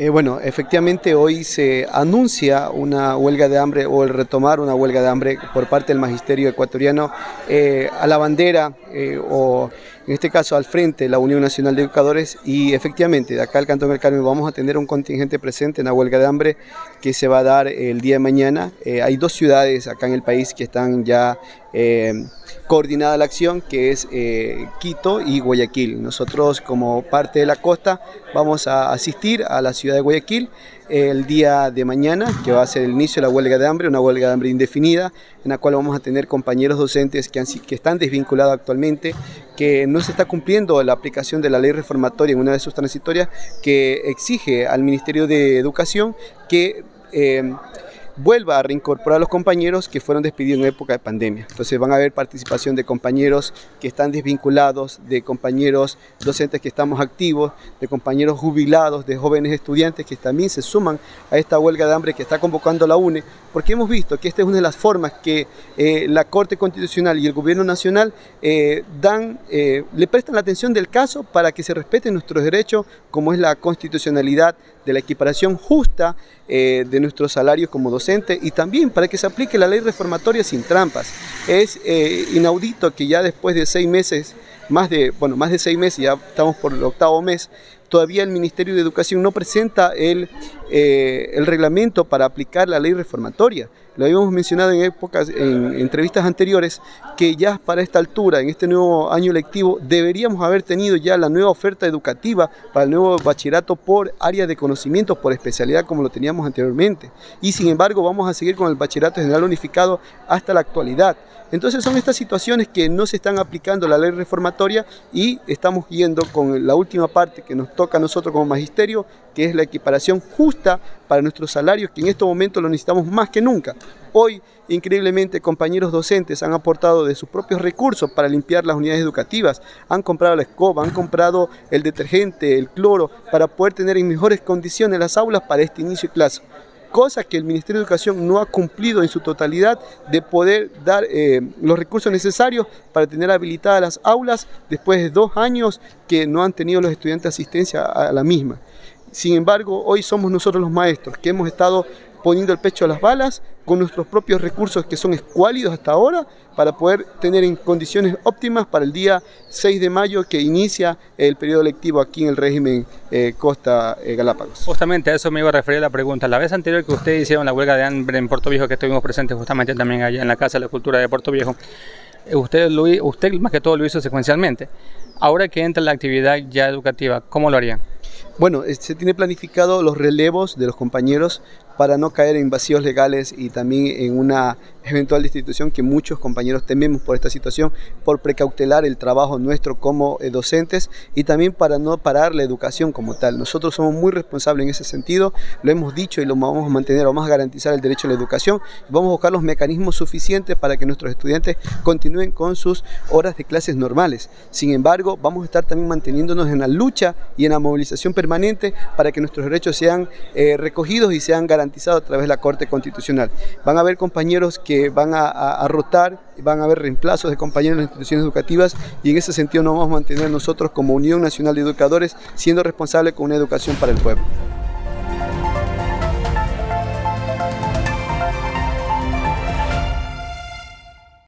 Eh, bueno, efectivamente hoy se anuncia una huelga de hambre o el retomar una huelga de hambre por parte del magisterio ecuatoriano eh, a la bandera eh, o en este caso al frente la Unión Nacional de Educadores y efectivamente de acá al Cantón del Carmen vamos a tener un contingente presente en la huelga de hambre que se va a dar el día de mañana. hay dos ciudades acá en el país que están ya coordinada la acción que es Quito y Guayaquil. Nosotros como parte de la costa vamos a asistir a la ciudad de Guayaquil el día de mañana, que va a ser el inicio de la huelga de hambre, una huelga de hambre indefinida, en la cual vamos a tener compañeros docentes que, que están desvinculados actualmente, que no se está cumpliendo la aplicación de la ley reformatoria en una de sus transitorias, que exige al Ministerio de Educación que... Eh, vuelva a reincorporar a los compañeros que fueron despedidos en época de pandemia. Entonces van a haber participación de compañeros que están desvinculados, de compañeros docentes que estamos activos, de compañeros jubilados, de jóvenes estudiantes que también se suman a esta huelga de hambre que está convocando la UNE, porque hemos visto que esta es una de las formas que eh, la Corte Constitucional y el Gobierno Nacional eh, dan, eh, le prestan la atención del caso para que se respeten nuestros derechos, como es la constitucionalidad de la equiparación justa de nuestros salarios como docentes y también para que se aplique la ley reformatoria sin trampas. Es inaudito que ya después de seis meses, más de, bueno, más de seis meses, ya estamos por el octavo mes, todavía el Ministerio de Educación no presenta el, eh, el reglamento para aplicar la ley reformatoria. Lo habíamos mencionado en épocas, en entrevistas anteriores, que ya para esta altura, en este nuevo año lectivo, deberíamos haber tenido ya la nueva oferta educativa para el nuevo bachillerato por área de conocimientos, por especialidad como lo teníamos anteriormente. Y sin embargo vamos a seguir con el bachillerato general unificado hasta la actualidad. Entonces son estas situaciones que no se están aplicando la ley reformatoria y estamos yendo con la última parte que nos toca a nosotros como magisterio, que es la equiparación justa para nuestros salarios, que en estos momentos lo necesitamos más que nunca. Hoy, increíblemente, compañeros docentes han aportado de sus propios recursos para limpiar las unidades educativas, han comprado la escoba, han comprado el detergente, el cloro, para poder tener en mejores condiciones las aulas para este inicio de clase cosa que el Ministerio de Educación no ha cumplido en su totalidad de poder dar eh, los recursos necesarios para tener habilitadas las aulas después de dos años que no han tenido los estudiantes asistencia a la misma. Sin embargo, hoy somos nosotros los maestros que hemos estado poniendo el pecho a las balas con nuestros propios recursos que son escuálidos hasta ahora para poder tener en condiciones óptimas para el día 6 de mayo que inicia el periodo lectivo aquí en el régimen eh, Costa eh, Galápagos. Justamente a eso me iba a referir la pregunta. La vez anterior que ustedes hicieron la huelga de hambre en Puerto Viejo, que estuvimos presentes justamente también allá en la Casa de la Cultura de Puerto Viejo, eh, usted, usted más que todo lo hizo secuencialmente. Ahora que entra la actividad ya educativa, ¿cómo lo harían? Bueno, se tiene planificado los relevos de los compañeros para no caer en vacíos legales y también en una eventual destitución que muchos compañeros tememos por esta situación, por precautelar el trabajo nuestro como eh, docentes y también para no parar la educación como tal. Nosotros somos muy responsables en ese sentido, lo hemos dicho y lo vamos a mantener, vamos a garantizar el derecho a la educación vamos a buscar los mecanismos suficientes para que nuestros estudiantes continúen con sus horas de clases normales. Sin embargo, vamos a estar también manteniéndonos en la lucha y en la movilización permanente para que nuestros derechos sean eh, recogidos y sean garantizados a través de la Corte Constitucional. Van a haber compañeros que van a, a, rotar, van a haber reemplazos de compañeros en las instituciones educativas y en ese sentido nos vamos a mantener nosotros como Unión Nacional de Educadores siendo responsables con una educación para el pueblo.